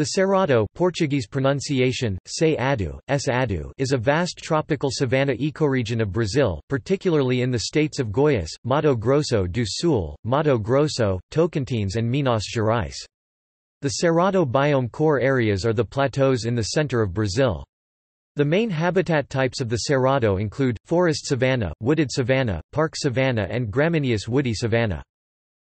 The Cerrado Portuguese pronunciation, se adu, s adu is a vast tropical savanna ecoregion of Brazil, particularly in the states of Goiás, Mato Grosso do Sul, Mato Grosso, Tocantins and Minas Gerais. The Cerrado biome core areas are the plateaus in the center of Brazil. The main habitat types of the Cerrado include, forest savanna, wooded savanna, park savanna and gramineous woody savanna.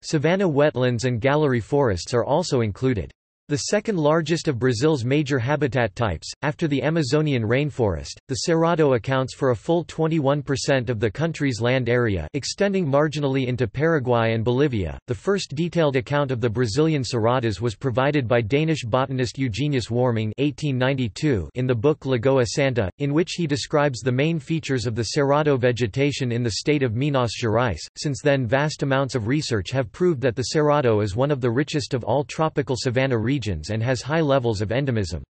Savanna wetlands and gallery forests are also included. The second largest of Brazil's major habitat types, after the Amazonian rainforest, the Cerrado accounts for a full 21% of the country's land area extending marginally into Paraguay and Bolivia. The first detailed account of the Brazilian Cerrados was provided by Danish botanist Eugenius Warming 1892 in the book Lagoa Santa, in which he describes the main features of the Cerrado vegetation in the state of Minas Gerais. Since then vast amounts of research have proved that the Cerrado is one of the richest of all tropical savanna regions regions and has high levels of endemism.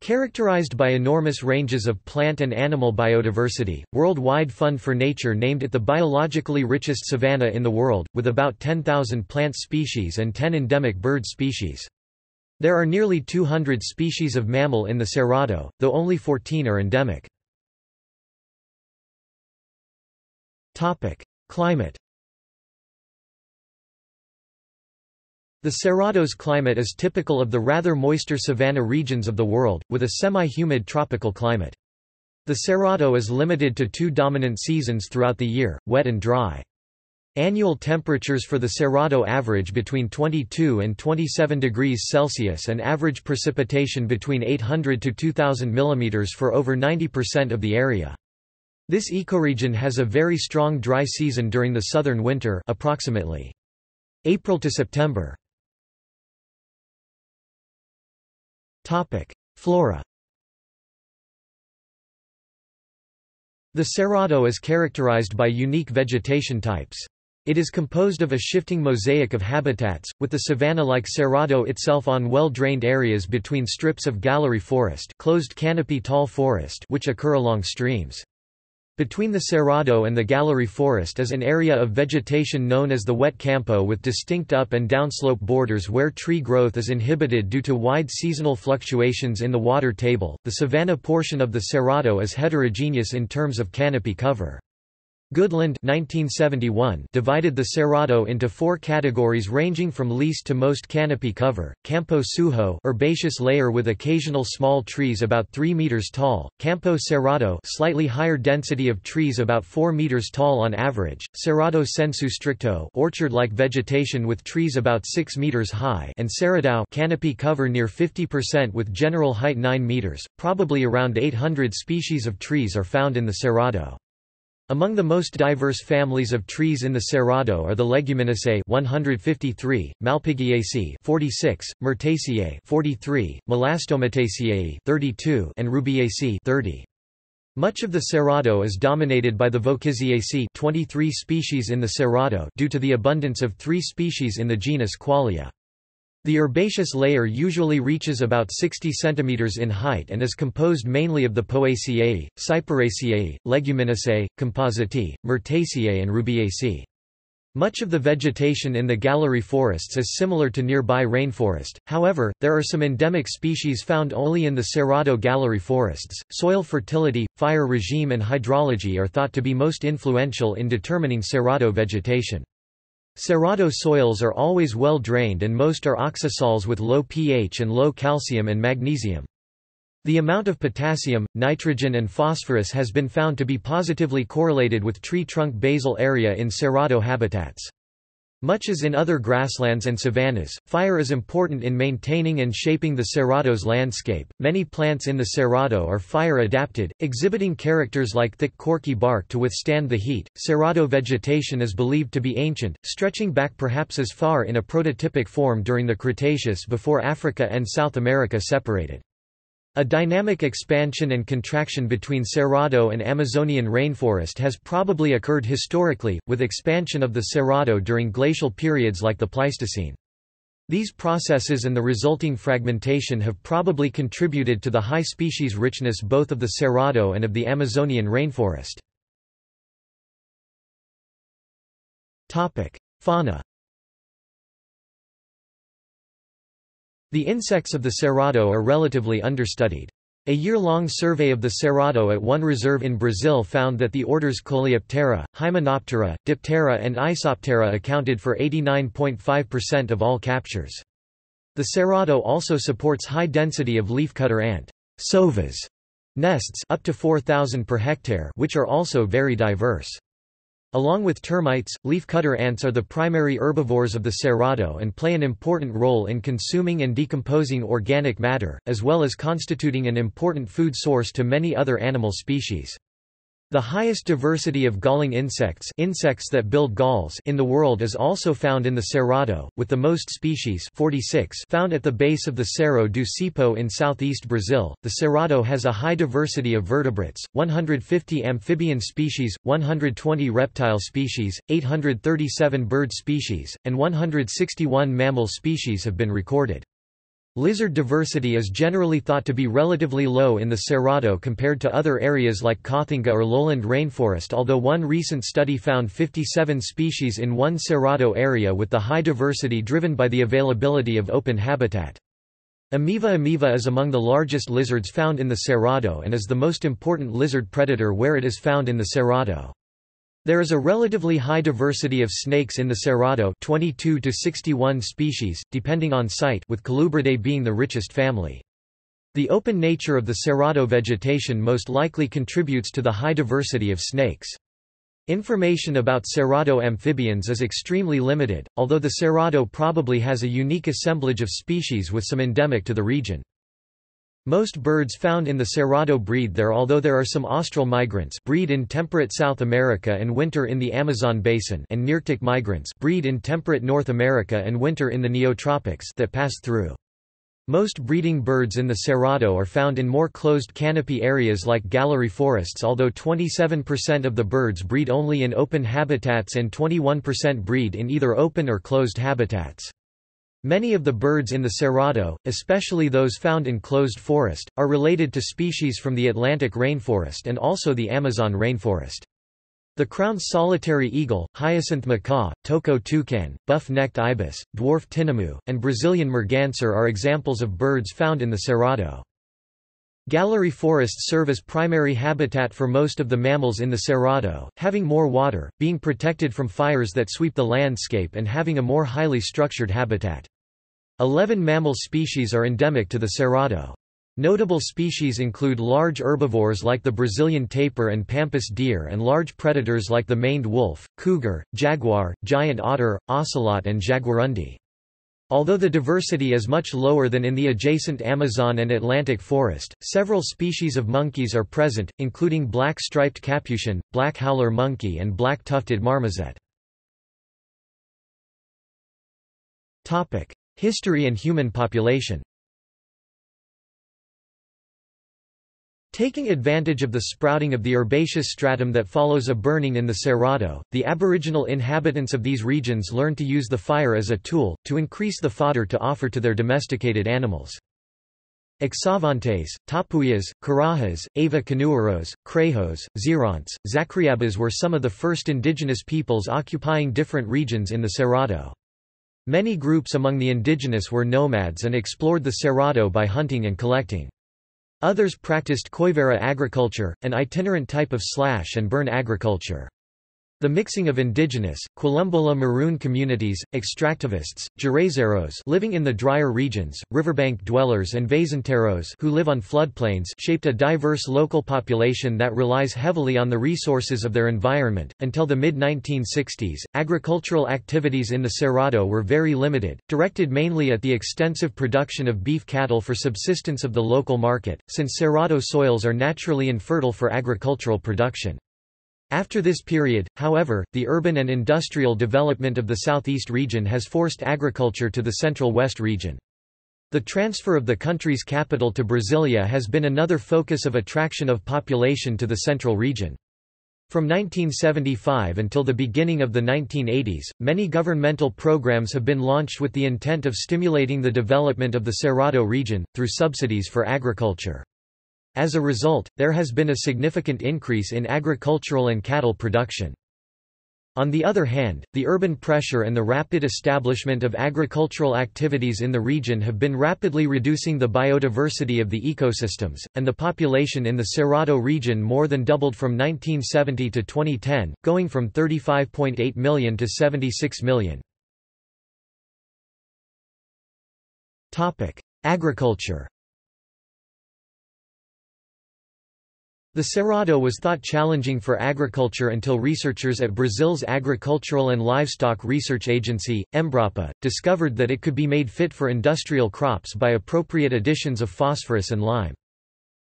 Characterized by enormous ranges of plant and animal biodiversity, Worldwide Fund for Nature named it the biologically richest savanna in the world, with about 10,000 plant species and 10 endemic bird species. There are nearly 200 species of mammal in the Cerrado, though only 14 are endemic. Climate The Cerrado's climate is typical of the rather moister savanna regions of the world, with a semi-humid tropical climate. The Cerrado is limited to two dominant seasons throughout the year, wet and dry. Annual temperatures for the Cerrado average between 22 and 27 degrees Celsius and average precipitation between 800 to 2000 mm for over 90% of the area. This ecoregion has a very strong dry season during the southern winter approximately April to September. Topic: Flora. The Cerrado is characterized by unique vegetation types. It is composed of a shifting mosaic of habitats, with the savanna-like Cerrado itself on well-drained areas between strips of gallery forest, closed canopy tall forest which occur along streams. Between the Cerrado and the Gallery Forest is an area of vegetation known as the wet campo with distinct up and downslope borders where tree growth is inhibited due to wide seasonal fluctuations in the water table. The savanna portion of the Cerrado is heterogeneous in terms of canopy cover. Goodland 1971 divided the Cerrado into four categories ranging from least to most canopy cover, Campo Sujo herbaceous layer with occasional small trees about 3 meters tall, Campo Cerrado slightly higher density of trees about 4 meters tall on average, Cerrado Sensu Stricto orchard-like vegetation with trees about 6 meters high and Cerradão canopy cover near 50% with general height 9 meters, probably around 800 species of trees are found in the Cerrado. Among the most diverse families of trees in the Cerrado are the Leguminosae 153, Malpighiaceae 46, Myrtaceae 43, Melastomataceae 32, and Rubiaceae 30. Much of the Cerrado is dominated by the Vochysiaceae 23 species in the Cerrado due to the abundance of three species in the genus Qualea. The herbaceous layer usually reaches about 60 cm in height and is composed mainly of the Poaceae, Cyperaceae, Leguminosae, Compositae, Myrtaceae and Rubiaceae. Much of the vegetation in the gallery forests is similar to nearby rainforest, however, there are some endemic species found only in the Cerrado gallery forests. Soil fertility, fire regime, and hydrology are thought to be most influential in determining Cerrado vegetation. Cerrado soils are always well drained and most are oxisols with low pH and low calcium and magnesium. The amount of potassium, nitrogen and phosphorus has been found to be positively correlated with tree trunk basal area in Cerrado habitats. Much as in other grasslands and savannas, fire is important in maintaining and shaping the Cerrado's landscape. Many plants in the Cerrado are fire adapted, exhibiting characters like thick corky bark to withstand the heat. Cerrado vegetation is believed to be ancient, stretching back perhaps as far in a prototypic form during the Cretaceous before Africa and South America separated. A dynamic expansion and contraction between Cerrado and Amazonian rainforest has probably occurred historically, with expansion of the Cerrado during glacial periods like the Pleistocene. These processes and the resulting fragmentation have probably contributed to the high species richness both of the Cerrado and of the Amazonian rainforest. Fauna The insects of the Cerrado are relatively understudied. A year-long survey of the Cerrado at one reserve in Brazil found that the orders Coleoptera, Hymenoptera, Diptera and Isoptera accounted for 89.5% of all captures. The Cerrado also supports high density of leafcutter ant saúvas nests up to 4,000 per hectare which are also very diverse. Along with termites, leafcutter ants are the primary herbivores of the cerrado and play an important role in consuming and decomposing organic matter, as well as constituting an important food source to many other animal species. The highest diversity of galling insects, insects that build galls in the world is also found in the Cerrado, with the most species 46 found at the base of the Serra do Cipó in southeast Brazil. The Cerrado has a high diversity of vertebrates, 150 amphibian species, 120 reptile species, 837 bird species, and 161 mammal species have been recorded. Lizard diversity is generally thought to be relatively low in the Cerrado compared to other areas like Caatinga or lowland rainforest although one recent study found 57 species in one Cerrado area with the high diversity driven by the availability of open habitat. Ameiva ameiva is among the largest lizards found in the Cerrado and is the most important lizard predator where it is found in the Cerrado. There is a relatively high diversity of snakes in the Cerrado 22 to 61 species, depending on site with Colubridae being the richest family. The open nature of the Cerrado vegetation most likely contributes to the high diversity of snakes. Information about Cerrado amphibians is extremely limited, although the Cerrado probably has a unique assemblage of species with some endemic to the region. Most birds found in the Cerrado breed there although there are some austral migrants breed in temperate South America and winter in the Amazon basin and Nearctic migrants breed in temperate North America and winter in the neotropics that pass through. Most breeding birds in the Cerrado are found in more closed canopy areas like gallery forests although 27% of the birds breed only in open habitats and 21% breed in either open or closed habitats. Many of the birds in the Cerrado, especially those found in closed forest, are related to species from the Atlantic rainforest and also the Amazon rainforest. The crowned solitary eagle, hyacinth macaw, toco toucan, buff-necked ibis, dwarf tinamou, and Brazilian merganser are examples of birds found in the Cerrado. Gallery forests serve as primary habitat for most of the mammals in the Cerrado, having more water, being protected from fires that sweep the landscape and having a more highly structured habitat. Eleven mammal species are endemic to the Cerrado. Notable species include large herbivores like the Brazilian tapir and pampas deer and large predators like the maned wolf, cougar, jaguar, giant otter, ocelot and jaguarundi. Although the diversity is much lower than in the adjacent Amazon and Atlantic forest, several species of monkeys are present, including black-striped capuchin, black howler monkey and black-tufted marmoset. History and human population Taking advantage of the sprouting of the herbaceous stratum that follows a burning in the Cerrado, the aboriginal inhabitants of these regions learned to use the fire as a tool, to increase the fodder to offer to their domesticated animals. Exavantes, Tapuias, Carajas, Ava Canoeiros, Crejos, Xerentes, Xacriabás were some of the first indigenous peoples occupying different regions in the Cerrado. Many groups among the indigenous were nomads and explored the Cerrado by hunting and collecting. Others practiced coivara agriculture, an itinerant type of slash and burn agriculture. The mixing of indigenous, Quilombola Maroon communities, extractivists, Jurezeiros living in the drier regions, riverbank dwellers and Vazanteiros who live on floodplains shaped a diverse local population that relies heavily on the resources of their environment. Until the mid-1960s, agricultural activities in the Cerrado were very limited, directed mainly at the extensive production of beef cattle for subsistence of the local market, since Cerrado soils are naturally infertile for agricultural production. After this period, however, the urban and industrial development of the southeast region has forced agriculture to the central west region. The transfer of the country's capital to Brasilia has been another focus of attraction of population to the central region. From 1975 until the beginning of the 1980s, many governmental programs have been launched with the intent of stimulating the development of the Cerrado region, through subsidies for agriculture. As a result, there has been a significant increase in agricultural and cattle production. On the other hand, the urban pressure and the rapid establishment of agricultural activities in the region have been rapidly reducing the biodiversity of the ecosystems, and the population in the Cerrado region more than doubled from 1970 to 2010, going from 35.8 million to 76 million. Agriculture The Cerrado was thought challenging for agriculture until researchers at Brazil's Agricultural and Livestock Research Agency, Embrapa, discovered that it could be made fit for industrial crops by appropriate additions of phosphorus and lime.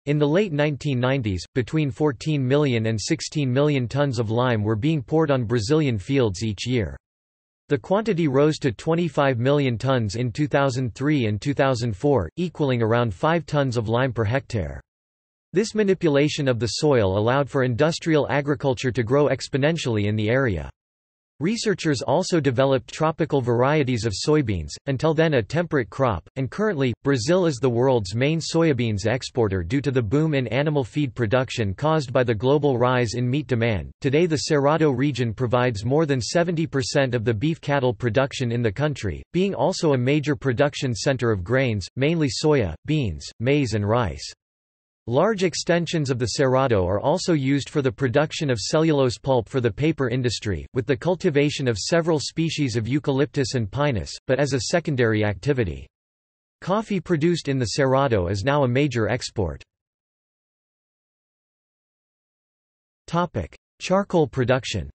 In the late 1990s, between 14 million and 16 million tons of lime were being poured on Brazilian fields each year. The quantity rose to 25 million tons in 2003 and 2004, equaling around 5 tons of lime per hectare. This manipulation of the soil allowed for industrial agriculture to grow exponentially in the area. Researchers also developed tropical varieties of soybeans, until then a temperate crop, and currently, Brazil is the world's main soybeans exporter due to the boom in animal feed production caused by the global rise in meat demand. Today, the Cerrado region provides more than 70% of the beef cattle production in the country, being also a major production center of grains, mainly soya, beans, maize, and rice. Large extensions of the cerrado are also used for the production of cellulose pulp for the paper industry, with the cultivation of several species of eucalyptus and pinus, but as a secondary activity. Coffee produced in the cerrado is now a major export. Charcoal production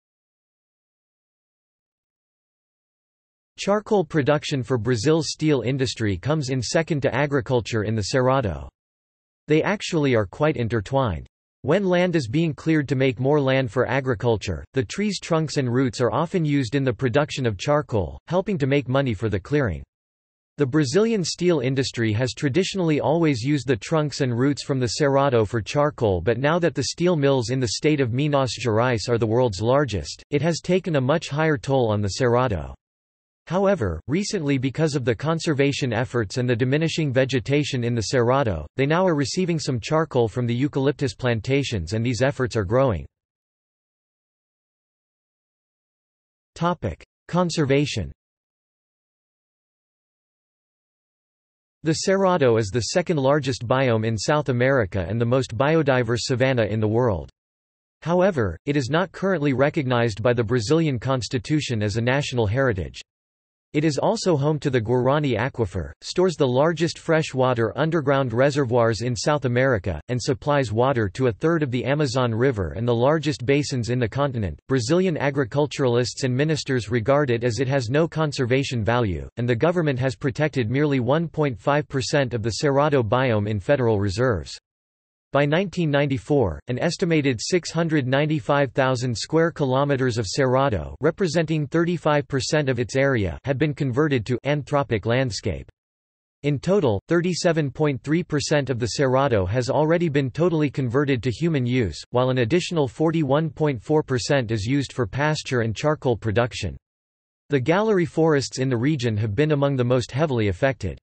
Charcoal production for Brazil's steel industry comes in second to agriculture in the Cerrado. They actually are quite intertwined. When land is being cleared to make more land for agriculture, the tree's trunks and roots are often used in the production of charcoal, helping to make money for the clearing. The Brazilian steel industry has traditionally always used the trunks and roots from the Cerrado for charcoal but now that the steel mills in the state of Minas Gerais are the world's largest, it has taken a much higher toll on the Cerrado. However, recently because of the conservation efforts and the diminishing vegetation in the Cerrado, they now are receiving some charcoal from the eucalyptus plantations and these efforts are growing. Conservation The Cerrado is the second largest biome in South America and the most biodiverse savanna in the world. However, it is not currently recognized by the Brazilian constitution as a national heritage. It is also home to the Guarani Aquifer, stores the largest freshwater underground reservoirs in South America, and supplies water to a third of the Amazon River and the largest basins in the continent. Brazilian agriculturalists and ministers regard it as it has no conservation value, and the government has protected merely 1.5% of the Cerrado biome in federal reserves. By 1994, an estimated 695,000 square kilometers of Cerrado, representing 35% of its area, had been converted to anthropic landscape. In total, 37.3% of the Cerrado has already been totally converted to human use, while an additional 41.4% is used for pasture and charcoal production. The gallery forests in the region have been among the most heavily affected.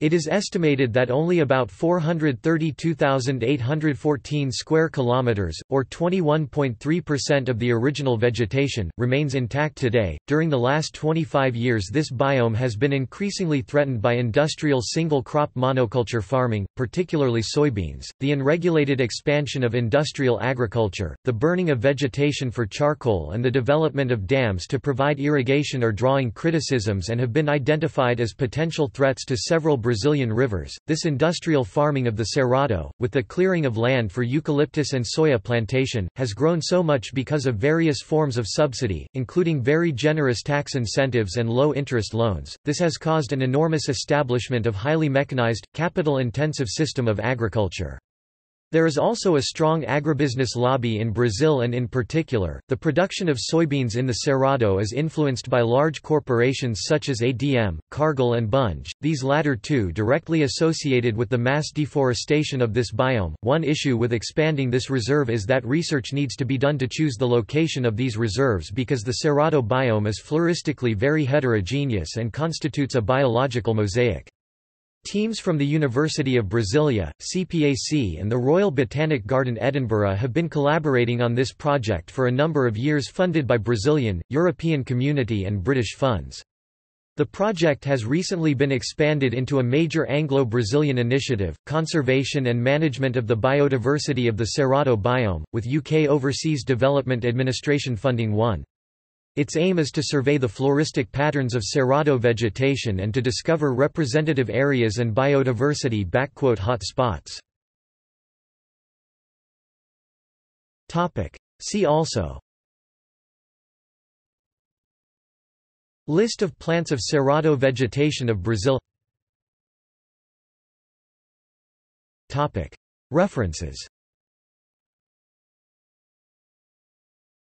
It is estimated that only about 432,814 square kilometers or 21.3% of the original vegetation remains intact today. During the last 25 years, this biome has been increasingly threatened by industrial single-crop monoculture farming, particularly soybeans, the unregulated expansion of industrial agriculture, the burning of vegetation for charcoal and the development of dams to provide irrigation are drawing criticisms and have been identified as potential threats to several Brazilian rivers. This industrial farming of the Cerrado, with the clearing of land for eucalyptus and soya plantation, has grown so much because of various forms of subsidy, including very generous tax incentives and low interest loans. This has caused an enormous establishment of highly mechanized, capital intensive system of agriculture. There is also a strong agribusiness lobby in Brazil and in particular, the production of soybeans in the Cerrado is influenced by large corporations such as ADM, Cargill and Bunge, these latter two directly associated with the mass deforestation of this biome. One issue with expanding this reserve is that research needs to be done to choose the location of these reserves because the Cerrado biome is floristically very heterogeneous and constitutes a biological mosaic. Teams from the University of Brasilia, CPAC and the Royal Botanic Garden Edinburgh have been collaborating on this project for a number of years funded by Brazilian, European Community and British funds. The project has recently been expanded into a major Anglo-Brazilian initiative, conservation and management of the biodiversity of the Cerrado biome, with UK Overseas Development Administration funding one. Its aim is to survey the floristic patterns of Cerrado vegetation and to discover representative areas and biodiversity hot spots. See also. List of plants of Cerrado vegetation of Brazil. References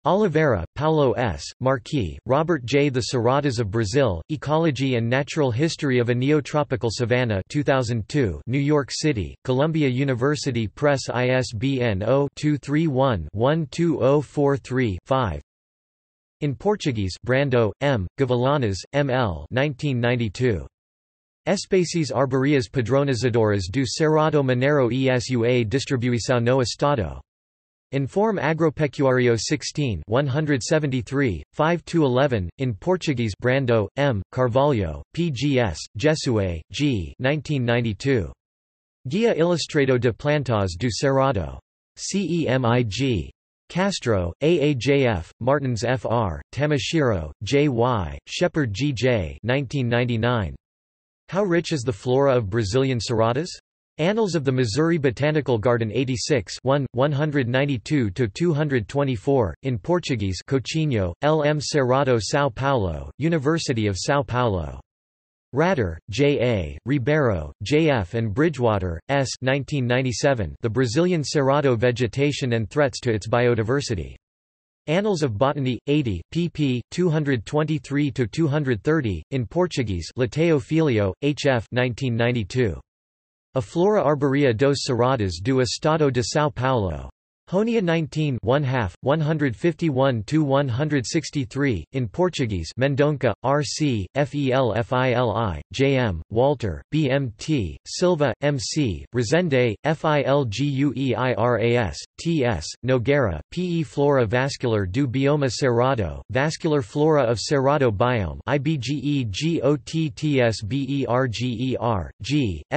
Oliveira, Paulo S., Marquis, Robert J. The Cerrados of Brazil, Ecology and Natural History of a Neotropical Savanna 2002, New York City, Columbia University Press ISBN 0-231-12043-5 in Portuguese Brando, M., Gavilanes, M. L. 1992. Especies arbóreas padronizadoras do Cerrado Mineiro e sua distribuição no estado. Informe Agropecuário 16 173, 5–11, in Portuguese Brando, M., Carvalho, P.G.S., Jesue, G. 1992. Guia Ilustrado de Plantas do Cerrado. CEMIG. Castro, AAJF, Martins Fr., Tamashiro, J.Y., Shepard G.J. 1999. How Rich is the Flora of Brazilian Cerrados? Annals of the Missouri Botanical Garden 86 1, 192–224, in Portuguese Coutinho, L. M. Cerrado São Paulo, University of São Paulo. Ratter, J. A., Ribeiro, J. F. and Bridgewater, S. 1997, the Brazilian Cerrado Vegetation and Threats to its Biodiversity. Annals of Botany, 80, pp. 223–230, in Portuguese Leitão Filho, H. F. 1992. A Flora Arborea dos Cerrados do Estado de São Paulo. Hoehnea 19 1 half, 151 to 163 in Portuguese Mendonca, R.C., Felfili, J.M., Walter, B.M.T., Silva, M.C., Rezende, Filgueiras, T.S., Nogueira, P.E. Flora vascular do bioma Cerrado, Vascular flora of Cerrado biome IBGE G,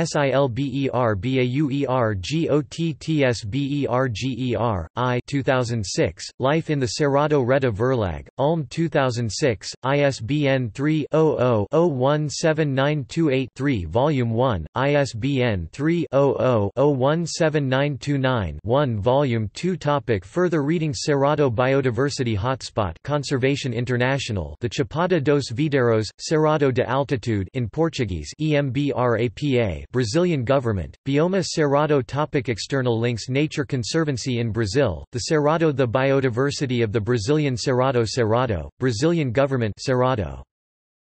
SILBERBAUER GOTTSBERGER R. I 2006, Life in the Cerrado Reta Verlag, Ulm 2006, ISBN 3-00-017928-3 Volume 1, ISBN 3-00-017929-1 Volume 2 Topic Further reading Cerrado Biodiversity Hotspot Conservation International The Chapada dos Veadeiros, Cerrado de Altitude in Portuguese EMBRAPA Brazilian Government, Bioma Cerrado Topic External links Nature Conservancy Brazil, the Cerrado The biodiversity of the Brazilian Cerrado Cerrado, Brazilian government Cerrado.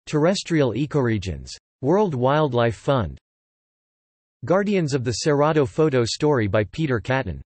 Terrestrial ecoregions. World Wildlife Fund. Guardians of the Cerrado photo story by Peter Catton